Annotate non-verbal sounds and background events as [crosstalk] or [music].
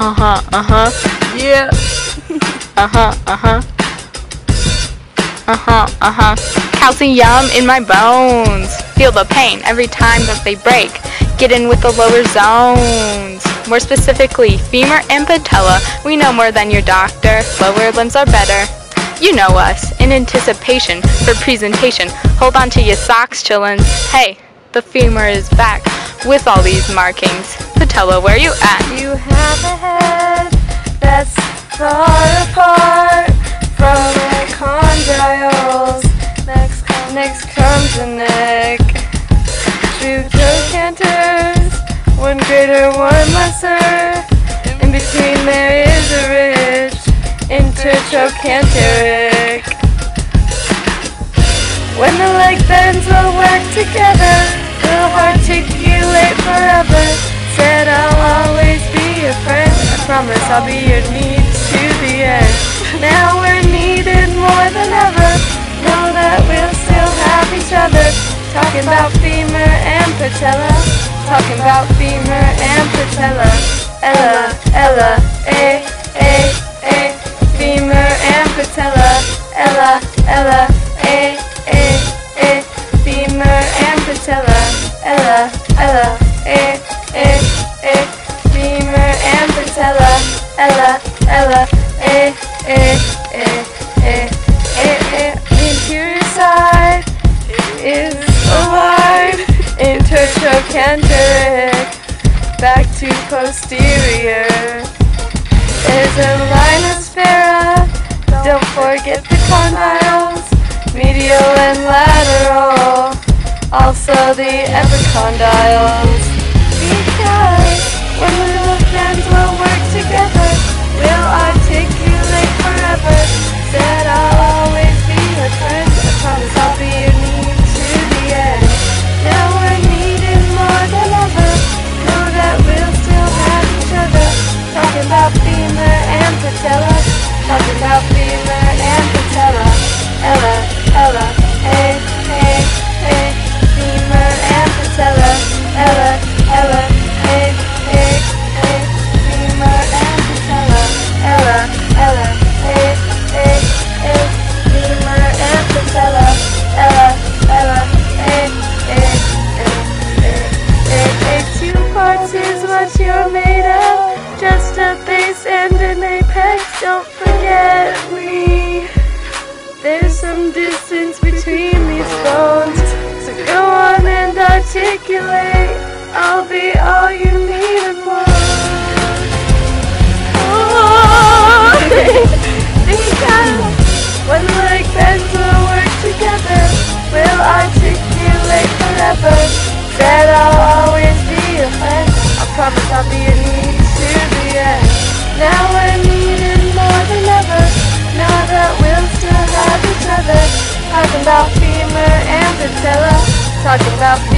Uh huh, uh huh. Yeah. [laughs] uh huh, uh huh. Uh huh, uh huh. Calcium in my bones. Feel the pain every time that they break. Get in with the lower zones. More specifically, femur and patella. We know more than your doctor. Lower limbs are better. You know us. In anticipation for presentation. Hold on to your socks, chillin'. Hey, the femur is back with all these markings. Patella, where are you at? You have a head that's far apart from. Next, com- next comes the neck. Two trochanters, one greater, one lesser. In between there is a ridge, intertrochanteric. When the leg bends, we'll work together. Articulate promise I'll be your need to the end. Now we're needed more than ever. Know that we'll still have each other. Talking about femur and patella. Talking about femur and patella. Ella, Ella, eh, eh, eh. Eh, eh, eh, eh, eh, is alive. Intertrochanteric. Back to posterior. There's a linea aspera. Don't forget the condyles. Medial and lateral. Also the epicondyles. Because when we look will work together. We'll articulate you're made of. Just a base and an apex. Don't forget me. There's some distance between these bones. So go on and articulate. I'll be all Talking about